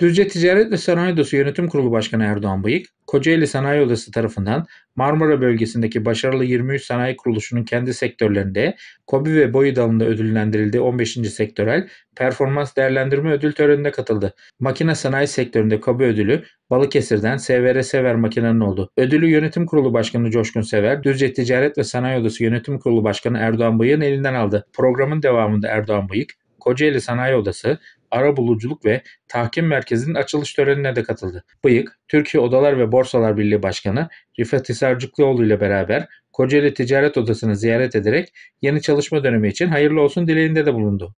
Düzce Ticaret ve Sanayi Odası Yönetim Kurulu Başkanı Erdoğan Bıyık, Kocaeli Sanayi Odası tarafından Marmara bölgesindeki başarılı 23 sanayi kuruluşunun kendi sektörlerinde KOBİ ve BOİ dalında ödüllendirildiği 15. sektörel performans değerlendirme ödül törenine katıldı. Makine sanayi sektöründe KOBİ ödülü Balıkesir'den SVR Sever makinenin oldu. Ödülü Yönetim Kurulu Başkanı Coşkun Sever, Düzce Ticaret ve Sanayi Odası Yönetim Kurulu Başkanı Erdoğan Bıyık'ın elinden aldı. Programın devamında Erdoğan Bıyık, Kocaeli Sanayi Odası, Arabuluculuk ve Tahkim Merkezi'nin açılış törenine de katıldı. Bıyık, Türkiye Odalar ve Borsalar Birliği Başkanı Rifat Hisarcıklıoğlu ile beraber Kocaeli Ticaret Odası'nı ziyaret ederek yeni çalışma dönemi için hayırlı olsun dileğinde de bulundu.